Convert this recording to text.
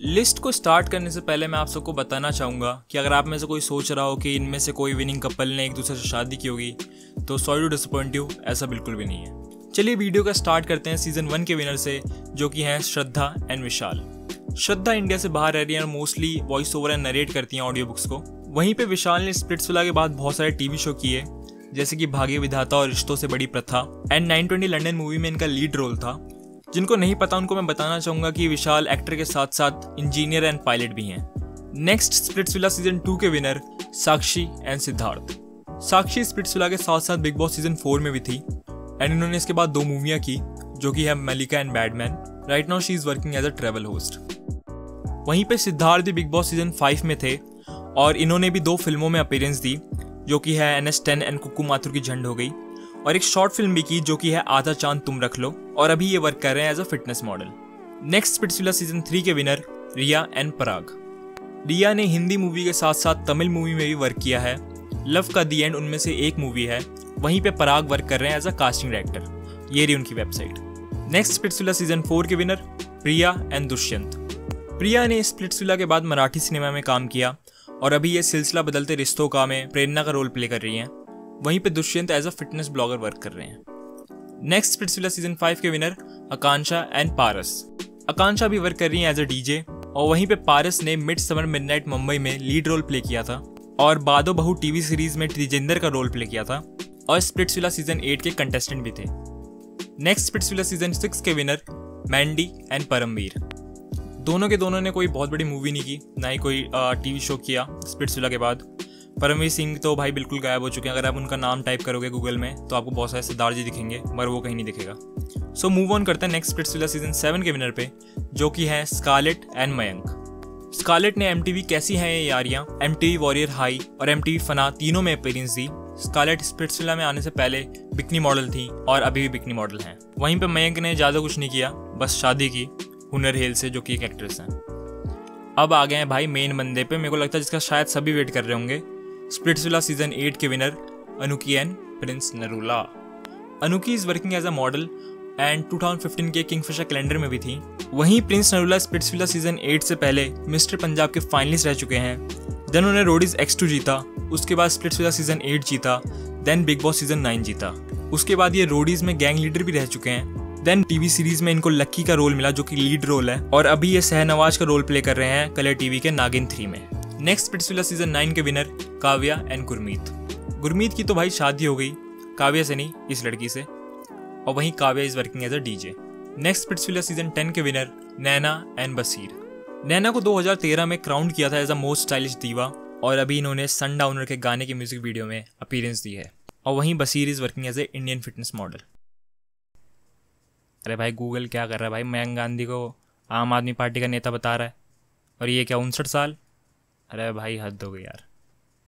List को start करने से पहले मैं आप सबको बताना चाहूँगा कि अगर आप में से कोई सोच रहा हो कि इनमें से कोई विनिंग कपल ने एक दूसरे से शादी की होगी तो सॉरी टू डिसअपॉइंट यू ऐसा बिल्कुल भी नहीं है। चलिए वीडियो का स्टार्ट करते हैं सीज़न वन के विनर से, जो कि हैं श्रद्धा एंड विशाल। श्रद्धा इंडिया से बाहर रह रही है और mostly voice over and narrate करती हैं ऑडियो बुक्स को। वहीं पे विशाल ने स्प्लिट्सविला के बाद बहुत सारे टीवी शो किए, जैसे कि भाग्य विधाता और रिश्तों से बड़ी प्रथा एंड 920 लंदन मूवी में इनका लीड रोल था। जिनको नहीं पता, उनको मैं बताना चाहूँगा कि विशाल एक्टर के साथ साथ इंजीनियर एंड पायलट भी हैं। नेक्स्ट स्प्लिट्सविला सीज़न टू के winner Sakshi and Siddharth Sakshi Splitsvilla के साथ साथ बिग बॉस सीज़न फोर में भी थी। एंड इन्होंने इसके बाद दो मूवियाँ की, जो कि है Mallika and Badman right now she is working as a travel host वहीं पे सिद्धार्थ भी बिग बॉस सीज़न फाइव में थे, और इन्होंने भी दो फ़िल्मों में अपीयरेंस दी, जो कि है N S ten and Kuku Mathur की झंड हो गई। और एक शॉर्ट फ़िल्म भी की, जो कि है आधा चाँद तुम रख लो। और अभी ये वर्क कर रहे हैं as a fitness model next Splitsvilla season three के विनर रिया एंड पराग. रिया ने हिंदी मूवी के साथ साथ तमिल मूवी में भी वर्क किया है. लव का दी एंड उनमें से एक मूवी है. वहीं पे पराग वर्क कर रहे हैं एज अ कास्टिंग डायरेक्टर ये रही उनकी website next Splitsvilla season four के विनर प्रिया एंड दुष्यंत. प्रिया ने स्प्लिट्सविला के बाद मराठी सिनेमा में काम किया और अभी ये सिलसिला बदलते रिश्तों का में प्रेरणा का रोल प्ले कर रही हैं. वहीं पे Dushyant as a fitness blogger work कर रहे हैं. नेक्स्ट स्पिट्सविला सीज़न फाइव के विनर आकांक्षा एंड पारस आकांक्षा भी वर्क कर रही हैं एज अ डीजे और वहीं पे पारस ने मिड समर मिडनाइट मुंबई में लीड रोल प्ले किया था, और बादो बहु टीवी सीरीज़ में त्रिजेंदर का रोल प्ले किया था, और स्पिट्सविला सीज़न एट के कंटेस्टेंट भी थे. नेक्स्ट स्पिट्सविला सीज़न सिक्स के विनर मैंडी एंड परमवीर दोनों के दोनों ने कोई बहुत बड़ी मूवी नहीं की, ना ही कोई टीवी शो किया स्पिट्सविला के बाद। परमवीर सिंह तो भाई बिल्कुल गायब हो चुके हैं। अगर आप उनका नाम टाइप करोगे गूगल में तो आपको बहुत सारे सिद्धार्थ जी दिखेंगे, मगर वो कहीं नहीं दिखेगा। सो मूव ऑन करते हैं नेक्स्ट स्पिट्सविला सीज़न सेवन के विनर पे, जो कि है स्कारलेट एंड मयंक स्कारलेट ने MTV Kaisi Hain Yeh Yaariyan? M T warrior high और एम टी फना तीनों में अपीयरेंस दी। स्कारलेट स्पिट्सविला में आने से पहले बिकनी मॉडल थी और अभी भी बिकनी मॉडल हैं। वहीं पे मयंक ने ज़्यादा कुछ नहीं किया, बस शादी की, हुनर हेल से, जो कि एक एक्ट्रेस हैं। अब आ गए हैं भाई मेन बंदे पे। मेरे को लगता है जिसका शायद सभी वेट कर रहे होंगे स्प्लिट्सविला सीज़न एट के winner Anuki and Prince Narula Anuki is working as a model and 2015 के किंगफिशर कैलेंडर में भी थी. वहीं Prince Narula Splitsvilla season eight से पहले मिस्टर पंजाब के फाइनलिस्ट रह चुके हैं. देन उन्होंने रोडीज एक्स टू जीता, उसके बाद स्प्लिट्सविला सीज़न एट जीता then Bigg Boss season nine जीता. उसके बाद ये रोडीज में गैंग लीडर भी रह चुके हैं. देन टीवी सीरीज़ में इनको लक्की का रोल मिला जो कि लीड रोल है और अभी ये सहनवाज का रोल प्ले कर रहे हैं कलर टीवी के नागिन थ्री में. नेक्स्ट पिट्सविला सीज़न नाइन के विनर काव्या एंड गुरमीत। गुरमीत की तो भाई शादी हो गई। काव्या से नहीं, इस लड़की से। और वहीं Kavya is working as a DJ. Next Splitsvilla season ten के विनर, नैना एंड बसीर। नैना को 2013 में क्राउंड किया था एज अ मोस्ट स्टाइलिश दीवा और अभी इन्होंने सन डाउनर के गाने के म्यूज़िक वीडियो में अपीयरेंस दी है। और वहीं Baseer is working as a Indian fitness model अरे भाई गूगल क्या कर रहा है भाई? मयंक गांधी को आम आदमी पार्टी का नेता बता रहा है। और ये क्या, उनसठ साल? अरे भाई, हद हो गई यार।